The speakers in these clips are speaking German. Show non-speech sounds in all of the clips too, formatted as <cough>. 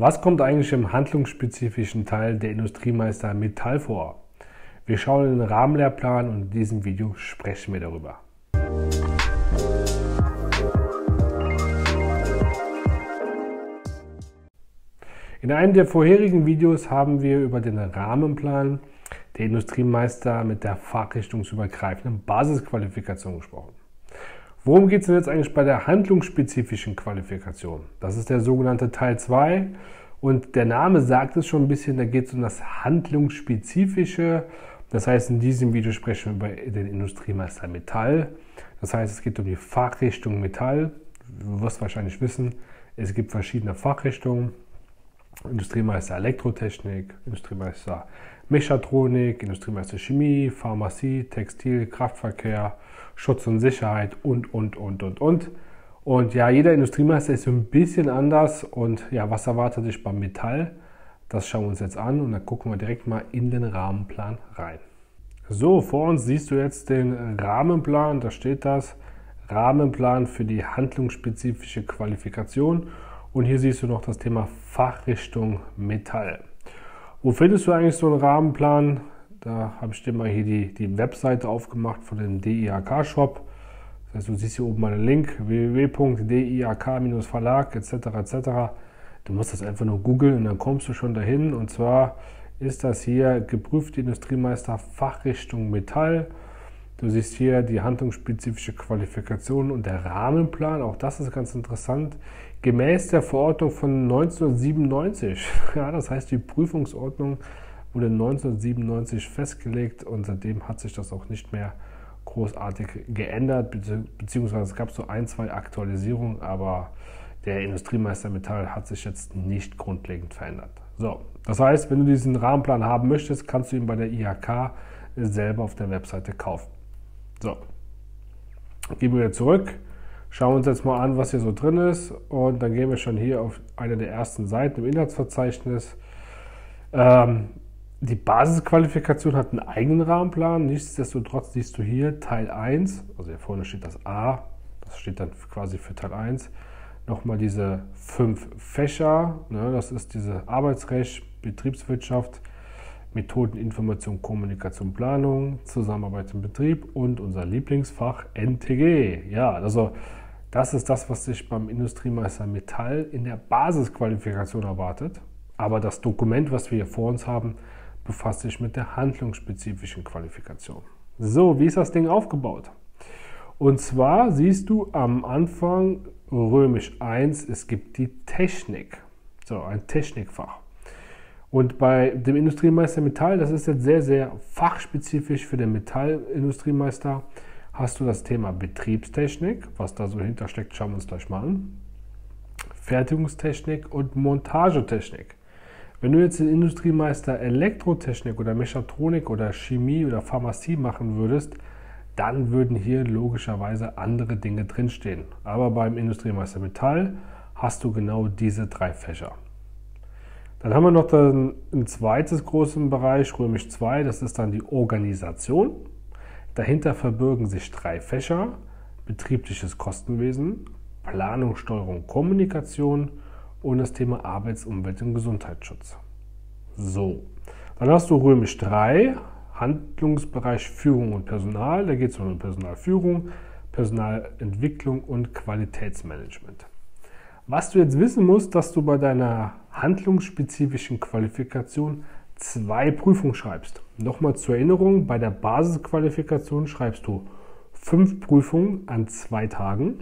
Was kommt eigentlich im handlungsspezifischen Teil der Industriemeister Metall vor? Wir schauen in den Rahmenlehrplan und in diesem Video sprechen wir darüber. In einem der vorherigen Videos haben wir über den Rahmenplan der Industriemeister mit der fachrichtungsübergreifenden Basisqualifikation gesprochen. Worum geht es denn jetzt eigentlich bei der handlungsspezifischen Qualifikation? Das ist der sogenannte Teil 2 und der Name sagt es schon ein bisschen, da geht es um das handlungsspezifische. Das heißt, in diesem Video sprechen wir über den Industriemeister Metall. Das heißt, es geht um die Fachrichtung Metall. Du wirst wahrscheinlich wissen, es gibt verschiedene Fachrichtungen. Industriemeister Elektrotechnik, Industriemeister Mechatronik, Industriemeister Chemie, Pharmazie, Textil, Kraftverkehr, Schutz und Sicherheit und, und, und, und, und. Und ja, jeder Industriemeister ist so ein bisschen anders. Und ja, was erwartet sich beim Metall? Das schauen wir uns jetzt an und dann gucken wir direkt mal in den Rahmenplan rein. So, vor uns siehst du jetzt den Rahmenplan. Da steht das Rahmenplan für die handlungsspezifische Qualifikation. Und hier siehst du noch das Thema Fachrichtung Metall. Wo findest du eigentlich so einen Rahmenplan? Da habe ich dir mal hier die, die Webseite aufgemacht von dem DIHK-Shop. Das heißt, du siehst hier oben meinen Link www.diak-verlag etc. etc. Du musst das einfach nur googeln und dann kommst du schon dahin. Und zwar ist das hier geprüfte Industriemeister Fachrichtung Metall. Du siehst hier die handlungsspezifische Qualifikation und der Rahmenplan. Auch das ist ganz interessant. Gemäß der Verordnung von 1997. <laughs> Ja, das heißt, die Prüfungsordnung wurde 1997 festgelegt und seitdem hat sich das auch nicht mehr großartig geändert, beziehungsweise es gab so ein, zwei Aktualisierungen, aber der Industriemeister Metall hat sich jetzt nicht grundlegend verändert. So, das heißt, wenn du diesen Rahmenplan haben möchtest, kannst du ihn bei der IHK selber auf der Webseite kaufen. So, gehen wir wieder zurück, schauen uns jetzt mal an, was hier so drin ist und dann gehen wir schon hier auf eine der ersten Seiten im Inhaltsverzeichnis. Ähm, die Basisqualifikation hat einen eigenen Rahmenplan. Nichtsdestotrotz siehst du hier Teil 1, also hier vorne steht das A, das steht dann quasi für Teil 1. Nochmal diese fünf Fächer, ne, das ist diese Arbeitsrecht, Betriebswirtschaft, Methoden, Information, Kommunikation, Planung, Zusammenarbeit im Betrieb und unser Lieblingsfach NTG. Ja, also das ist das, was sich beim Industriemeister Metall in der Basisqualifikation erwartet. Aber das Dokument, was wir hier vor uns haben, befasst sich mit der handlungsspezifischen Qualifikation. So, wie ist das Ding aufgebaut? Und zwar siehst du am Anfang römisch 1, es gibt die Technik. So, ein Technikfach. Und bei dem Industriemeister Metall, das ist jetzt sehr, sehr fachspezifisch für den Metallindustriemeister, hast du das Thema Betriebstechnik, was da so hintersteckt, schauen wir uns gleich mal an. Fertigungstechnik und Montagetechnik. Wenn du jetzt den Industriemeister Elektrotechnik oder Mechatronik oder Chemie oder Pharmazie machen würdest, dann würden hier logischerweise andere Dinge drinstehen. Aber beim Industriemeister Metall hast du genau diese drei Fächer. Dann haben wir noch ein zweites großen Bereich, römisch 2, das ist dann die Organisation. Dahinter verbirgen sich drei Fächer, betriebliches Kostenwesen, Planung, Steuerung, Kommunikation und das Thema Arbeits-, Umwelt- und Gesundheitsschutz. So, dann hast du römisch 3, Handlungsbereich Führung und Personal. Da geht es um Personalführung, Personalentwicklung und Qualitätsmanagement. Was du jetzt wissen musst, dass du bei deiner handlungsspezifischen Qualifikation zwei Prüfungen schreibst. Nochmal zur Erinnerung, bei der Basisqualifikation schreibst du fünf Prüfungen an zwei Tagen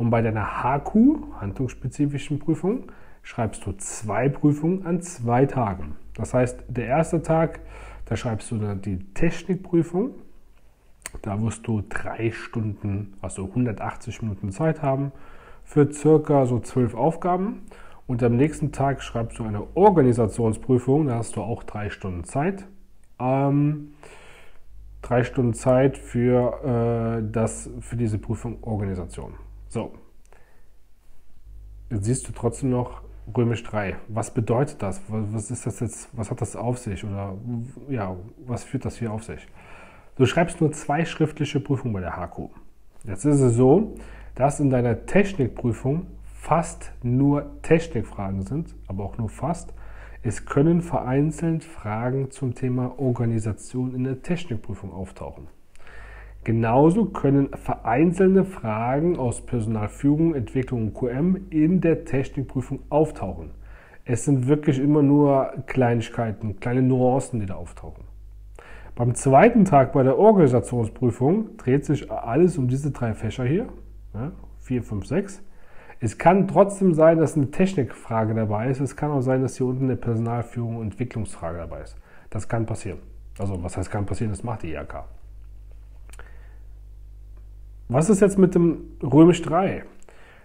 und bei deiner HQ, handlungsspezifischen Prüfung, schreibst du zwei Prüfungen an zwei Tagen. Das heißt, der erste Tag, da schreibst du dann die Technikprüfung. Da wirst du drei Stunden, also 180 Minuten Zeit haben für circa so zwölf Aufgaben. Und am nächsten Tag schreibst du eine Organisationsprüfung, da hast du auch drei Stunden Zeit. Ähm, drei Stunden Zeit für, äh, das, für diese Prüfung Organisation. So. Jetzt siehst du trotzdem noch Römisch 3. Was bedeutet das? Was ist das jetzt? Was hat das auf sich? Oder ja, was führt das hier auf sich? Du schreibst nur zwei schriftliche Prüfungen bei der HQ. Jetzt ist es so, dass in deiner Technikprüfung fast nur Technikfragen sind, aber auch nur fast. Es können vereinzelt Fragen zum Thema Organisation in der Technikprüfung auftauchen. Genauso können vereinzelte Fragen aus Personalführung, Entwicklung und QM in der Technikprüfung auftauchen. Es sind wirklich immer nur Kleinigkeiten, kleine Nuancen, die da auftauchen. Beim zweiten Tag bei der Organisationsprüfung dreht sich alles um diese drei Fächer hier, 4, 5, 6. Es kann trotzdem sein, dass eine Technikfrage dabei ist. Es kann auch sein, dass hier unten eine Personalführung und Entwicklungsfrage dabei ist. Das kann passieren. Also was heißt kann passieren, das macht die IHK. Was ist jetzt mit dem Römisch 3?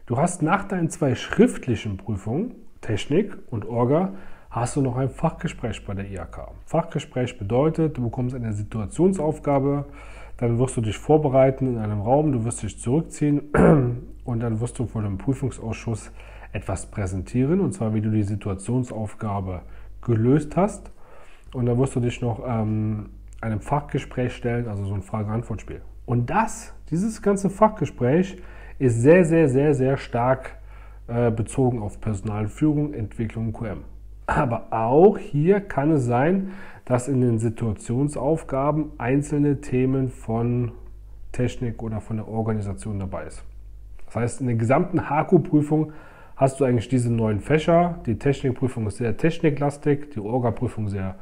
Du hast nach deinen zwei schriftlichen Prüfungen, Technik und Orga, hast du noch ein Fachgespräch bei der IHK. Fachgespräch bedeutet, du bekommst eine Situationsaufgabe, dann wirst du dich vorbereiten in einem Raum, du wirst dich zurückziehen <clears throat> und dann wirst du vor dem Prüfungsausschuss etwas präsentieren, und zwar wie du die Situationsaufgabe gelöst hast. Und dann wirst du dich noch ähm, einem Fachgespräch stellen, also so ein Frage-Antwort-Spiel. Und das, dieses ganze Fachgespräch, ist sehr, sehr, sehr, sehr stark äh, bezogen auf Personalführung, Entwicklung QM. Aber auch hier kann es sein, dass in den Situationsaufgaben einzelne Themen von Technik oder von der Organisation dabei ist. Das heißt, in der gesamten HAKU-Prüfung hast du eigentlich diese neuen Fächer. Die Technikprüfung ist sehr techniklastig, die Orga-Prüfung sehr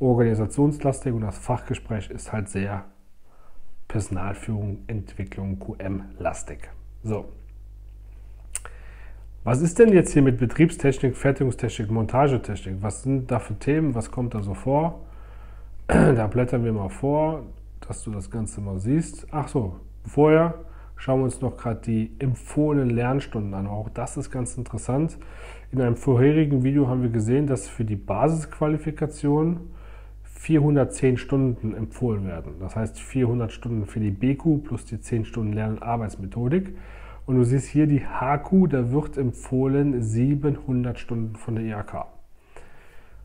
organisationslastig und das Fachgespräch ist halt sehr Personalführung, Entwicklung, QM-lastig. So. Was ist denn jetzt hier mit Betriebstechnik, Fertigungstechnik, Montagetechnik? Was sind da für Themen? Was kommt da so vor? <clears throat> Da blättern wir mal vor, dass du das Ganze mal siehst. Ach so, vorher schauen wir uns noch gerade die empfohlenen Lernstunden an. Auch das ist ganz interessant. In einem vorherigen Video haben wir gesehen, dass für die Basisqualifikation 410 Stunden empfohlen werden. Das heißt 400 Stunden für die BQ plus die 10 Stunden Lern- und Arbeitsmethodik. Und du siehst hier die HQ, da wird empfohlen 700 Stunden von der IHK.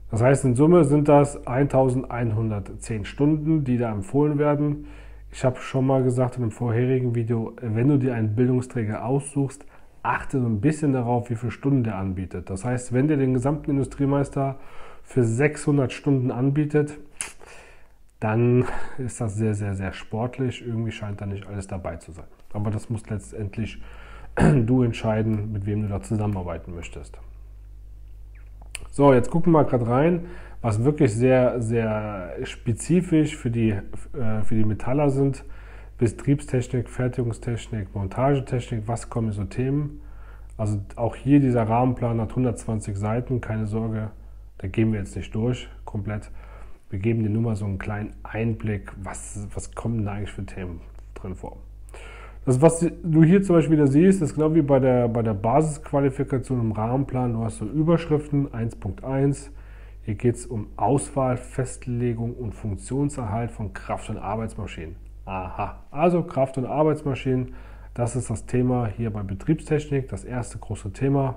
Das heißt, in Summe sind das 1110 Stunden, die da empfohlen werden. Ich habe schon mal gesagt in einem vorherigen Video, wenn du dir einen Bildungsträger aussuchst, achte so ein bisschen darauf, wie viele Stunden der anbietet. Das heißt, wenn der den gesamten Industriemeister für 600 Stunden anbietet, dann ist das sehr, sehr, sehr sportlich. Irgendwie scheint da nicht alles dabei zu sein. Aber das muss letztendlich <clears throat> du entscheiden, mit wem du da zusammenarbeiten möchtest. So, jetzt gucken wir mal gerade rein, was wirklich sehr, sehr spezifisch für die, äh, für die Metaller sind. Betriebstechnik, Fertigungstechnik, Montagetechnik, was kommen so Themen? Also auch hier dieser Rahmenplan hat 120 Seiten, keine Sorge, da gehen wir jetzt nicht durch komplett. Wir geben dir nur mal so einen kleinen Einblick, was, was kommen da eigentlich für Themen drin vor. Das, was du hier zum Beispiel wieder siehst, ist genau wie bei der, bei der Basisqualifikation im Rahmenplan. Du hast so Überschriften 1.1. Hier geht es um Auswahl, Festlegung und Funktionserhalt von Kraft- und Arbeitsmaschinen. Aha, also Kraft- und Arbeitsmaschinen, das ist das Thema hier bei Betriebstechnik, das erste große Thema.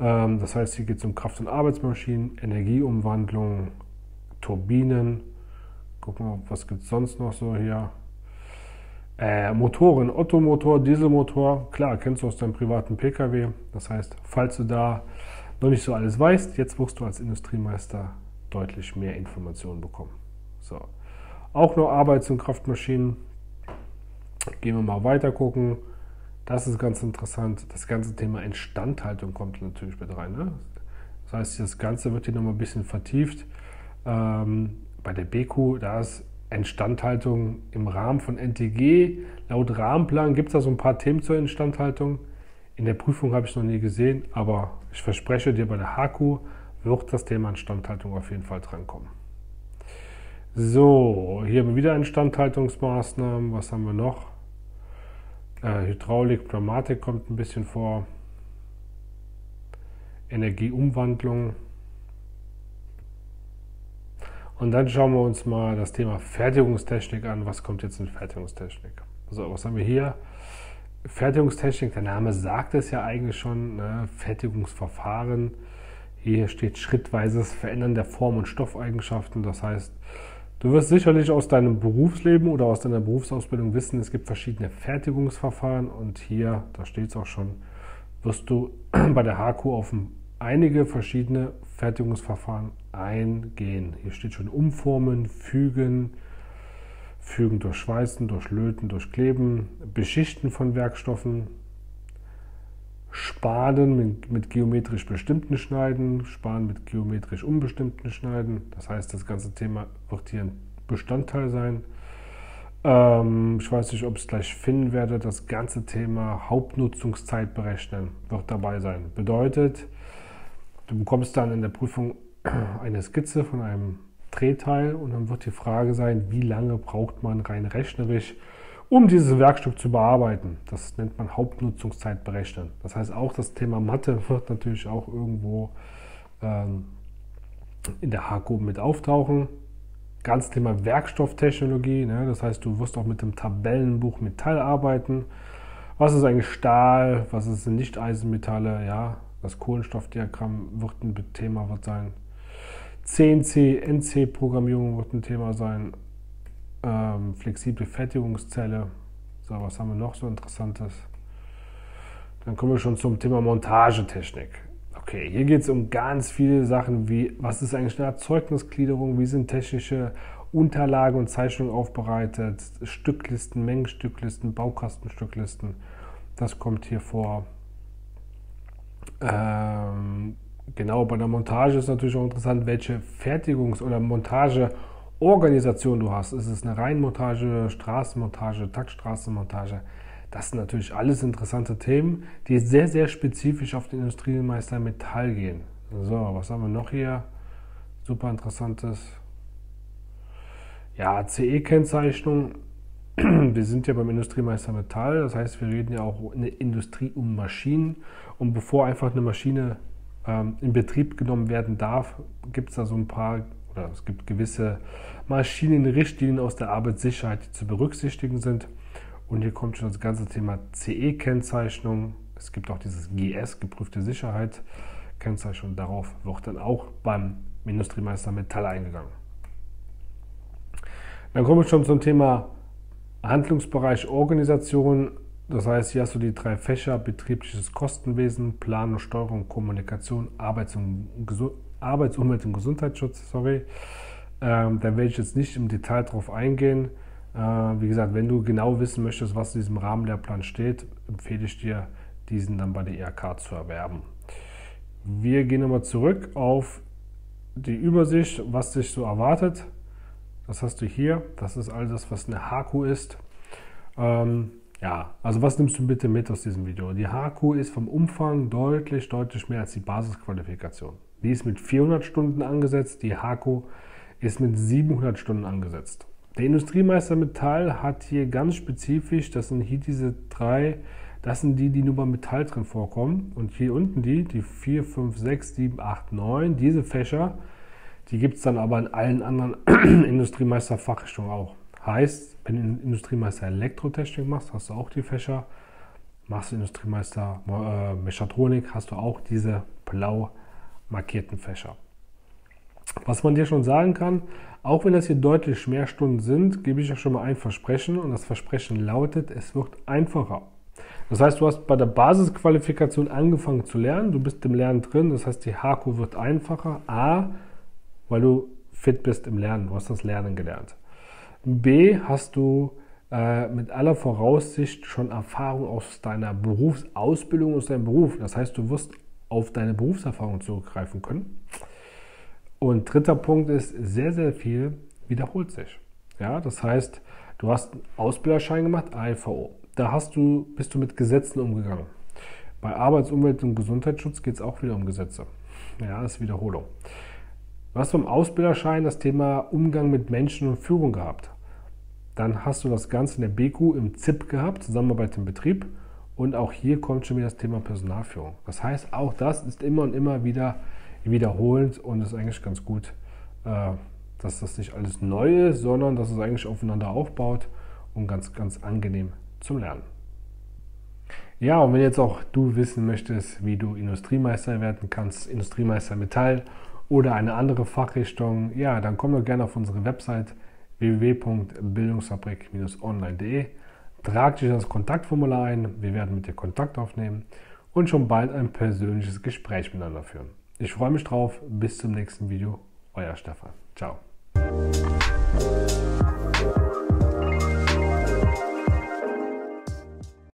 Ähm, das heißt, hier geht es um Kraft- und Arbeitsmaschinen, Energieumwandlung, Turbinen. Gucken wir, was gibt es sonst noch so hier. Äh, Motoren, Ottomotor, Dieselmotor, klar, kennst du aus deinem privaten Pkw. Das heißt, falls du da noch nicht so alles weißt, jetzt wirst du als Industriemeister deutlich mehr Informationen bekommen. So. Auch noch Arbeits- und Kraftmaschinen. Gehen wir mal weiter gucken. Das ist ganz interessant. Das ganze Thema Instandhaltung kommt natürlich mit rein. Ne? Das heißt, das Ganze wird hier nochmal ein bisschen vertieft. Ähm, bei der BQ, da ist Instandhaltung im Rahmen von NTG. Laut Rahmenplan gibt es da so ein paar Themen zur Instandhaltung. In der Prüfung habe ich noch nie gesehen, aber ich verspreche dir, bei der HQ wird das Thema Instandhaltung auf jeden Fall drankommen. So, hier haben wir wieder Instandhaltungsmaßnahmen. Was haben wir noch? Äh, Hydraulik, Pneumatik kommt ein bisschen vor. Energieumwandlung. Und dann schauen wir uns mal das Thema Fertigungstechnik an. Was kommt jetzt in Fertigungstechnik? So, was haben wir hier? Fertigungstechnik, der Name sagt es ja eigentlich schon, ne? Fertigungsverfahren. Hier steht schrittweises Verändern der Form- und Stoffeigenschaften. Das heißt, du wirst sicherlich aus deinem Berufsleben oder aus deiner Berufsausbildung wissen, es gibt verschiedene Fertigungsverfahren und hier, da steht es auch schon, wirst du <clears throat> bei der HQ auf einige verschiedene Fertigungsverfahren eingehen. Hier steht schon Umformen, Fügen, Fügen durch Schweißen, durch Löten, durch Kleben, Beschichten von Werkstoffen, Spaden mit, mit, geometrisch bestimmten Schneiden, Sparen mit geometrisch unbestimmten Schneiden. Das heißt, das ganze Thema wird hier ein Bestandteil sein. Ähm, ich weiß nicht, ob ich es gleich finden werde. Das ganze Thema Hauptnutzungszeit berechnen wird dabei sein. Bedeutet, du bekommst dann in der Prüfung <clears throat> eine Skizze von einem Drehteil und dann wird die Frage sein, wie lange braucht man rein rechnerisch, um dieses Werkstück zu bearbeiten. Das nennt man Hauptnutzungszeit berechnen. Das heißt, auch das Thema Mathe wird natürlich auch irgendwo ähm, in der HQ mit auftauchen. Ganz Thema Werkstofftechnologie, ne? das heißt, du wirst auch mit dem Tabellenbuch Metall arbeiten. Was ist eigentlich Stahl? Was ist Nicht-Eisenmetalle? Ja, das Kohlenstoffdiagramm wird ein Thema wird sein. CNC, NC-Programmierung wird ein Thema sein ähm, flexible Fertigungszelle. So, was haben wir noch so Interessantes? Dann kommen wir schon zum Thema Montagetechnik. Okay, hier geht es um ganz viele Sachen wie, was ist eigentlich eine Erzeugnisgliederung, wie sind technische Unterlagen und Zeichnungen aufbereitet, Stücklisten, Mengenstücklisten, Baukastenstücklisten. Das kommt hier vor. Ähm, genau, bei der Montage ist natürlich auch interessant, welche Fertigungs- oder Montage- Organisation du hast. Ist es eine Reihenmontage, Straßenmontage, Taktstraßenmontage? Das sind natürlich alles interessante Themen, die sehr, sehr spezifisch auf den Industriemeister Metall gehen. So, was haben wir noch hier? Super interessantes. Ja, CE-Kennzeichnung. <clears throat> Wir sind ja beim Industriemeister Metall, das heißt, wir reden ja auch in der Industrie um Maschinen. Und bevor einfach eine Maschine ähm, in Betrieb genommen werden darf, gibt es da so ein paar es gibt gewisse Maschinenrichtlinien aus der Arbeitssicherheit, die zu berücksichtigen sind. Und hier kommt schon das ganze Thema CE-Kennzeichnung. Es gibt auch dieses GS, geprüfte Sicherheit, Kennzeichnung. Darauf wird dann auch beim Industriemeister Metall eingegangen. Dann kommen wir schon zum Thema Handlungsbereich Organisation. Das heißt, hier hast du die drei Fächer betriebliches Kostenwesen, Planung, Steuerung, Kommunikation, Arbeits- und. Arbeits-, Umwelt- und Gesundheitsschutz, sorry. Ähm, da werde ich jetzt nicht im Detail drauf eingehen. Äh, wie gesagt, wenn du genau wissen möchtest, was in diesem Rahmenlehrplan steht, empfehle ich dir, diesen dann bei der IHK zu erwerben. Wir gehen nochmal zurück auf die Übersicht, was sich so erwartet. Das hast du hier. Das ist all das, was eine HQ ist. Ähm, ja, also was nimmst du bitte mit aus diesem Video? Die HQ ist vom Umfang deutlich, deutlich mehr als die Basisqualifikation. Die ist mit 400 Stunden angesetzt, die HAKO ist mit 700 Stunden angesetzt. Der Industriemeister Metall hat hier ganz spezifisch, das sind hier diese drei, das sind die, die nur beim Metall drin vorkommen. Und hier unten die, die 4, 5, 6, 7, 8, 9, diese Fächer, die gibt es dann aber in allen anderen <clears throat> Industriemeister-Fachrichtungen auch. Heißt, wenn du Industriemeister Elektrotechnik machst, hast du auch die Fächer. Machst du Industriemeister äh, Mechatronik, hast du auch diese blau markierten Fächer. Was man dir schon sagen kann, auch wenn das hier deutlich mehr Stunden sind, gebe ich euch schon mal ein Versprechen und das Versprechen lautet, es wird einfacher. Das heißt, du hast bei der Basisqualifikation angefangen zu lernen, du bist im Lernen drin, das heißt, die HQ wird einfacher. A, weil du fit bist im Lernen, du hast das Lernen gelernt. B, hast du äh, mit aller Voraussicht schon Erfahrung aus deiner Berufsausbildung, aus deinem Beruf. Das heißt, du wirst auf deine Berufserfahrung zurückgreifen können. Und dritter Punkt ist, sehr, sehr viel wiederholt sich. Ja, das heißt, du hast einen Ausbilderschein gemacht, ALVO. Da hast du, bist du mit Gesetzen umgegangen. Bei Arbeits-, Umwelt- und Gesundheitsschutz geht es auch wieder um Gesetze. Ja, das ist Wiederholung. Du hast beim Ausbilderschein das Thema Umgang mit Menschen und Führung gehabt. Dann hast du das Ganze in der BQ im ZIP gehabt, Zusammenarbeit im Betrieb. Und auch hier kommt schon wieder das Thema Personalführung. Das heißt, auch das ist immer und immer wieder wiederholend und ist eigentlich ganz gut, äh, dass das nicht alles neu ist, sondern dass es eigentlich aufeinander aufbaut und ganz, ganz angenehm zum Lernen. Ja, und wenn jetzt auch du wissen möchtest, wie du Industriemeister werden kannst, Industriemeister Metall oder eine andere Fachrichtung, ja, dann komm doch gerne auf unsere Website www.bildungsfabrik-online.de Trag dich das Kontaktformular ein, wir werden mit dir Kontakt aufnehmen und schon bald ein persönliches Gespräch miteinander führen. Ich freue mich drauf. Bis zum nächsten Video. Euer Stefan. Ciao.